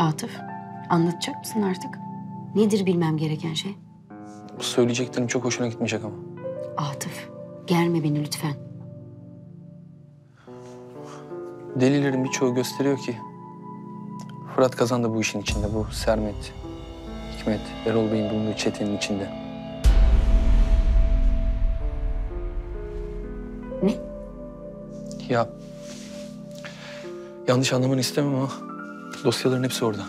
Atıf, anlatacak mısın artık? Nedir bilmem gereken şey? Bu söyleyeceklerim çok hoşuna gitmeyecek ama. Atıf, germe beni lütfen. Delillerin birçoğu gösteriyor ki... Fırat Kazan da bu işin içinde. Bu Sermet, Hikmet, Erol Bey'in bulunduğu çetenin içinde. Ne? Ya... Yanlış anlamanı istemem ama... Dosyaların hepsi orada.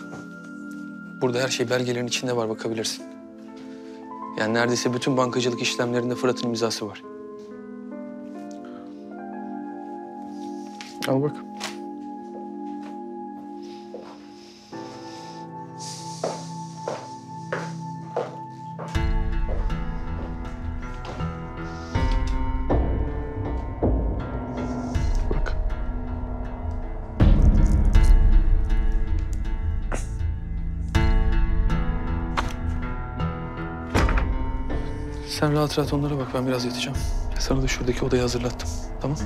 Burada her şey belgelerin içinde var bakabilirsin. Yani neredeyse bütün bankacılık işlemlerinde Fırat'ın imzası var. Al bak. Sen rahat rahat onlara bak. Ben biraz yatacağım. Sana da şuradaki odayı hazırlattım. Tamam?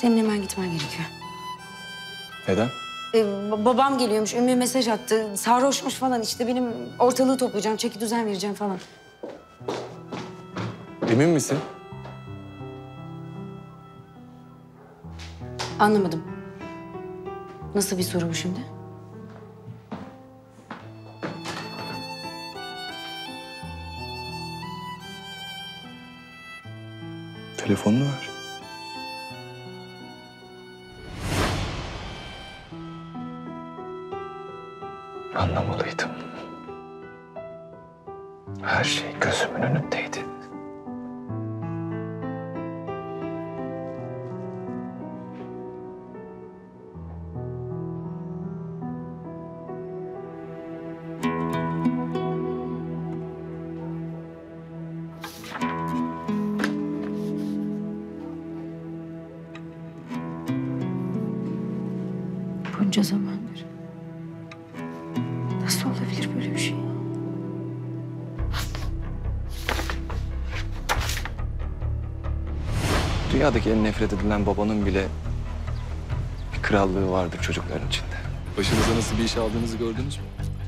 Senin hemen gitmen gerekiyor. Neden? Ee, ba- babam geliyormuş, Ümmü mesaj attı. Sarhoşmuş falan işte benim ortalığı toplayacağım, çeki düzen vereceğim falan. Emin misin? Anlamadım. Nasıl bir soru bu şimdi? Telefonunu ver. Anlamalıydım. Her şey gözümün önündeydi. Bunca zamandır. Dünyadaki en nefret edilen babanın bile bir krallığı vardır çocukların içinde. Başınıza nasıl bir iş aldığınızı gördünüz mü?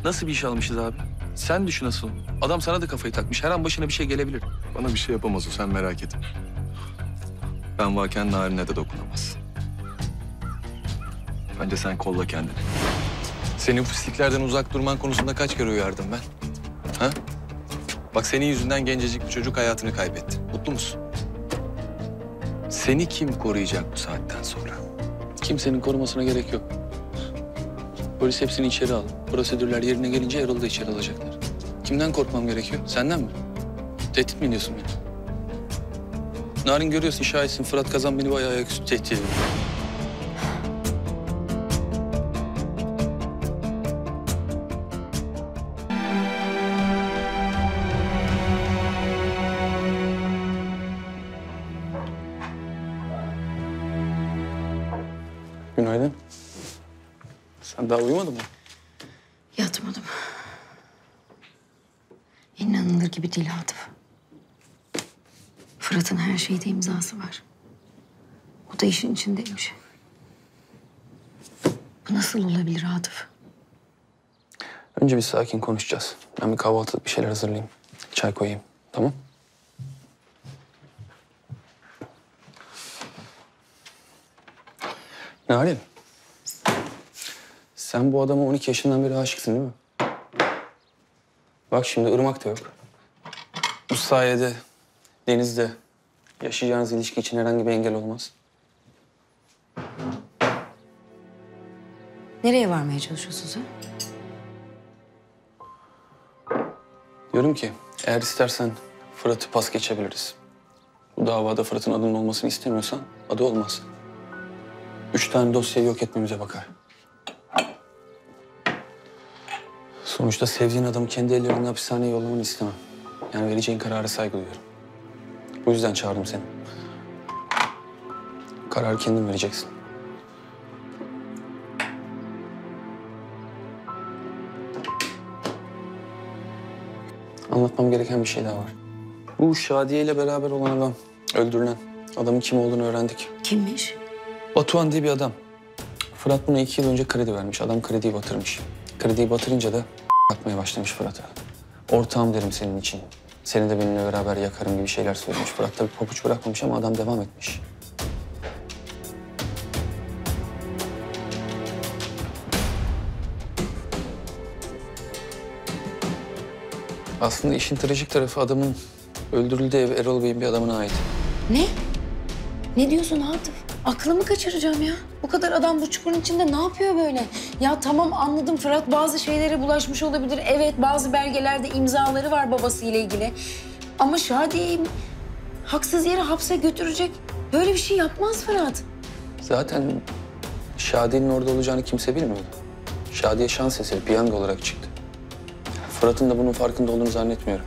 Nasıl bir iş almışız abi? Sen düşün nasıl? Adam sana da kafayı takmış. Her an başına bir şey gelebilir. Bana bir şey yapamaz o, sen merak etme. Ben varken Narin'e de dokunamaz. Bence sen kolla kendini. Senin pisliklerden uzak durman konusunda kaç kere uyardım ben? Ha? Bak senin yüzünden gencecik bir çocuk hayatını kaybetti. Mutlu musun? Seni kim koruyacak bu saatten sonra? Kimsenin korumasına gerek yok. Polis hepsini içeri al. Prosedürler yerine gelince Erol'u da içeri alacaklar. Kimden korkmam gerekiyor? Senden mi? Tehdit mi ediyorsun beni? Narin görüyorsun şahitsin. Fırat Kazan beni bayağı ayaküstü tehdit ediyor. Daha uyumadın mı? Yatmadım. İnanılır gibi değil Atıf. Fırat'ın her şeyde imzası var. O da işin içindeymiş. Bu nasıl olabilir Atıf? Önce bir sakin konuşacağız. Ben bir kahvaltılık bir şeyler hazırlayayım. Çay koyayım. Tamam? Narin. Sen bu adama 12 yaşından beri aşıksın değil mi? Bak şimdi ırmak da yok. Bu sayede denizde yaşayacağınız ilişki için herhangi bir engel olmaz. Nereye varmaya çalışıyorsun sen? Diyorum ki eğer istersen Fırat'ı pas geçebiliriz. Bu davada Fırat'ın adının olmasını istemiyorsan adı olmaz. Üç tane dosyayı yok etmemize bakar. Sonuçta sevdiğin adamı kendi ellerinden hapishaneye yollamanı istemem. Yani vereceğin karara saygı duyuyorum. Bu yüzden çağırdım seni. Kararı kendin vereceksin. Anlatmam gereken bir şey daha var. Bu Şadiye ile beraber olan adam, öldürülen adamın kim olduğunu öğrendik. Kimmiş? Batuhan diye bir adam. Fırat buna iki yıl önce kredi vermiş. Adam krediyi batırmış. Krediyi batırınca da atmaya başlamış Fırat'a. Ortağım derim senin için. Seni de benimle beraber yakarım gibi şeyler söylemiş. Fırat tabii pabuç bırakmamış ama adam devam etmiş. Aslında işin trajik tarafı adamın öldürüldüğü ev Erol Bey'in bir adamına ait. Ne? Ne diyorsun Atıf? Aklımı kaçıracağım ya. Bu kadar adam bu çukurun içinde ne yapıyor böyle? Ya tamam anladım Fırat bazı şeylere bulaşmış olabilir. Evet bazı belgelerde imzaları var babasıyla ilgili. Ama Şadiye'yi haksız yere hapse götürecek. Böyle bir şey yapmaz Fırat. Zaten Şadiye'nin orada olacağını kimse bilmiyordu. Şadiye şans eseri, piyango olarak çıktı. Fırat'ın da bunun farkında olduğunu zannetmiyorum.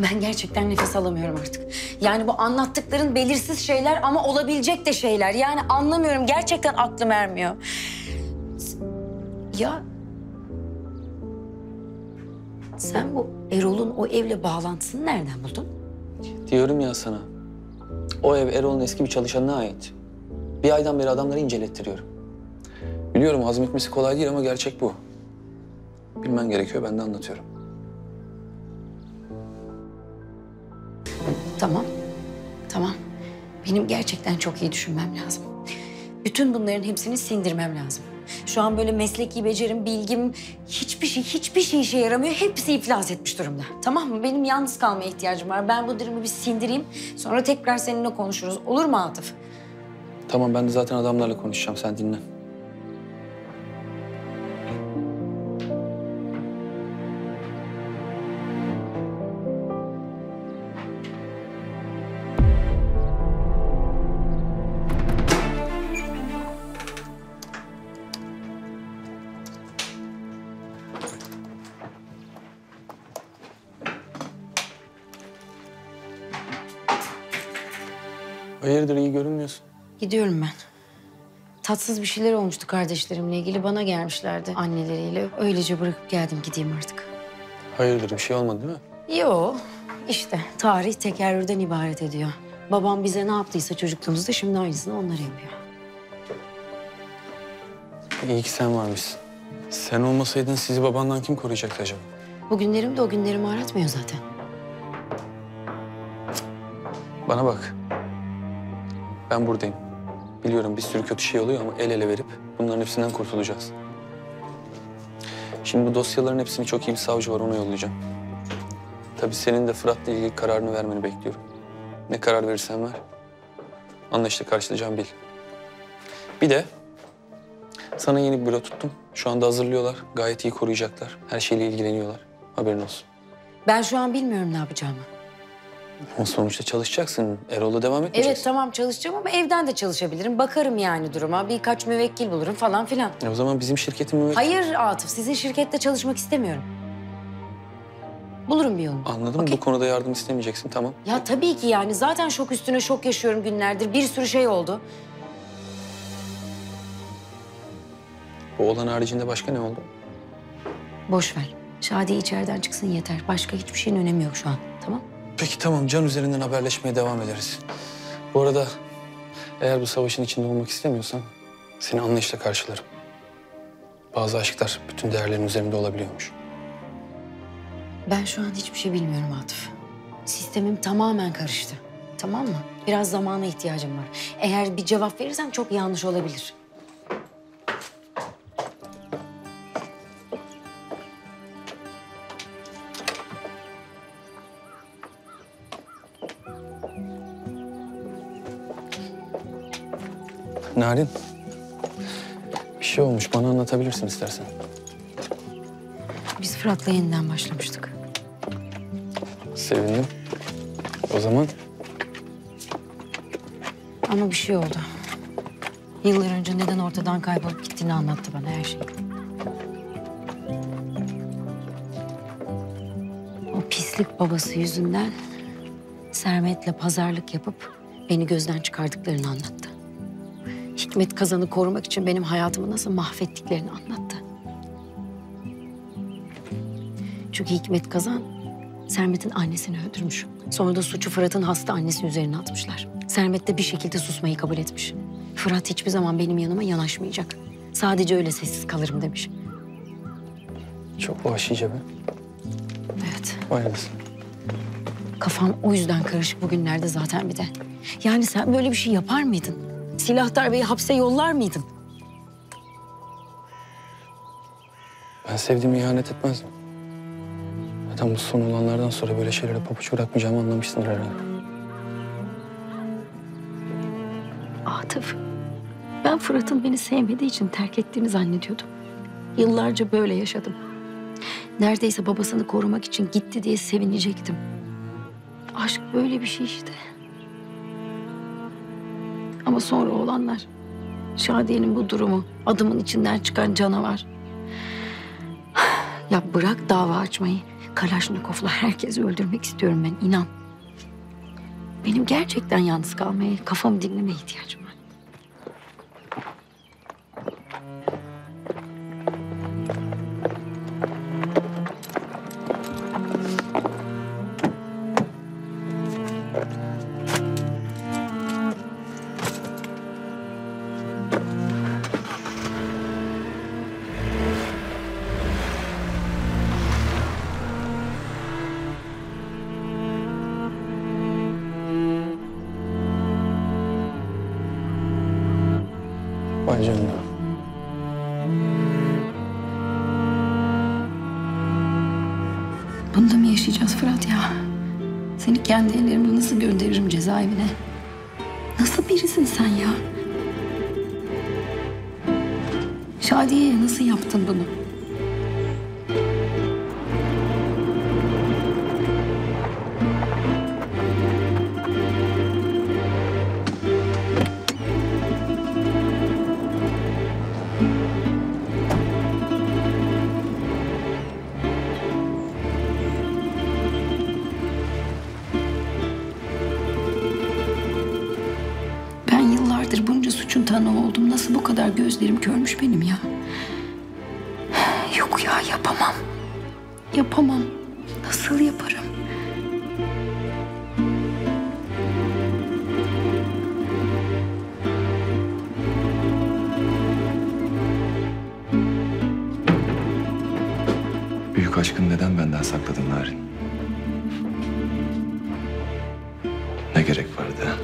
Ben gerçekten nefes alamıyorum artık. Yani bu anlattıkların belirsiz şeyler ama olabilecek de şeyler. Yani anlamıyorum. Gerçekten aklım ermiyor. Ya... Sen bu Erol'un o evle bağlantısını nereden buldun? Diyorum ya sana. O ev Erol'un eski bir çalışanına ait. Bir aydan beri adamları incelettiriyorum. Biliyorum hazmetmesi kolay değil ama gerçek bu. Bilmen gerekiyor, ben de anlatıyorum. Tamam. Tamam. Benim gerçekten çok iyi düşünmem lazım. Bütün bunların hepsini sindirmem lazım. Şu an böyle mesleki becerim, bilgim, hiçbir şey, hiçbir şey işe yaramıyor. Hepsi iflas etmiş durumda. Tamam mı? Benim yalnız kalmaya ihtiyacım var. Ben bu durumu bir sindireyim. Sonra tekrar seninle konuşuruz. Olur mu Atıf? Tamam, ben de zaten adamlarla konuşacağım, sen dinle. Gidiyorum ben. Tatsız bir şeyler olmuştu kardeşlerimle ilgili. Bana gelmişlerdi anneleriyle. Öylece bırakıp geldim gideyim artık. Hayırdır, bir şey olmadı değil mi? Yo, işte tarih tekerrürden ibaret ediyor. Babam bize ne yaptıysa çocukluğumuzda şimdi aynısını onlar yapıyor. İyi ki sen varmışsın. Sen olmasaydın sizi babandan kim koruyacaktı acaba? Bu günlerim de o günlerimi aratmıyor zaten. Bana bak. Ben buradayım. Biliyorum bir sürü kötü şey oluyor ama el ele verip bunların hepsinden kurtulacağız. Şimdi bu dosyaların hepsini çok iyi bir savcı var ona yollayacağım. Tabii senin de Fırat'la ilgili kararını vermeni bekliyorum. Ne karar verirsen ver. Anlaştık karşılayacağım bil. Bir de sana yeni bir büro tuttum. Şu anda hazırlıyorlar. Gayet iyi koruyacaklar. Her şeyle ilgileniyorlar. Haberin olsun. Ben şu an bilmiyorum ne yapacağımı. Ama sonuçta çalışacaksın. Erol'la devam etmeyeceksin. Evet tamam çalışacağım ama evden de çalışabilirim. Bakarım yani duruma. Birkaç müvekkil bulurum falan filan. E o zaman bizim şirketin müvekkili... Hayır Atıf sizin şirkette çalışmak istemiyorum. Bulurum bir yolunu. Anladım. Okey. Bu konuda yardım istemeyeceksin. Tamam. Ya tabii ki yani zaten şok üstüne şok yaşıyorum günlerdir. Bir sürü şey oldu. Bu olan haricinde başka ne oldu? Boş ver. Şadi içeriden çıksın yeter. Başka hiçbir şeyin önemi yok şu an. Peki tamam. Can üzerinden haberleşmeye devam ederiz. Bu arada eğer bu savaşın içinde olmak istemiyorsan seni anlayışla karşılarım. Bazı aşklar bütün değerlerin üzerinde olabiliyormuş. Ben şu an hiçbir şey bilmiyorum Atıf. Sistemim tamamen karıştı. Tamam mı? Biraz zamana ihtiyacım var. Eğer bir cevap verirsen çok yanlış olabilir. Narin. Bir şey olmuş. Bana anlatabilirsin istersen. Biz Fırat'la yeniden başlamıştık. Sevindim. O zaman Ama bir şey oldu. Yıllar önce neden ortadan kaybolup gittiğini anlattı bana her şeyi. O pislik babası yüzünden Sermet'le pazarlık yapıp beni gözden çıkardıklarını anlattı. Hikmet Kazan'ı korumak için benim hayatımı nasıl mahvettiklerini anlattı. Çünkü Hikmet Kazan Sermet'in annesini öldürmüş. Sonra da suçu Fırat'ın hasta annesi üzerine atmışlar. Sermet de bir şekilde susmayı kabul etmiş. Fırat hiçbir zaman benim yanıma yanaşmayacak. Sadece öyle sessiz kalırım demiş. çok vahşice be. Evet. Vay. Kafam o yüzden karışık bugünlerde zaten bir de. Yani sen böyle bir şey yapar mıydın? Silah darbeyi hapse yollar mıydın? Ben sevdiğime ihanet etmezdim. Zaten bu son olanlardan sonra böyle şeylere pabuç bırakmayacağımı anlamışsındır herhalde. Atıf, ben Fırat'ın beni sevmediği için terk ettiğini zannediyordum. Yıllarca böyle yaşadım. Neredeyse babasını korumak için gitti diye sevinecektim. Aşk böyle bir şey işte. Ama sonra olanlar, Şadiye'nin bu durumu, adımın içinden çıkan canavar. Ya bırak dava açmayı. Kalaşnikov'la herkesi öldürmek istiyorum ben, inan. Benim gerçekten yalnız kalmaya, kafamı dinlemeye ihtiyacım Bunu da mı yaşayacağız Fırat ya? Seni kendi ellerimle nasıl gönderirim cezaevine? Nasıl birisin sen ya? Şadiye'ye nasıl yaptın bunu? Tanığı oldum. Nasıl bu kadar gözlerim körmüş benim ya? Yok ya yapamam. Yapamam. Nasıl yaparım? Büyük aşkın neden benden sakladın Narin? Ne gerek vardı?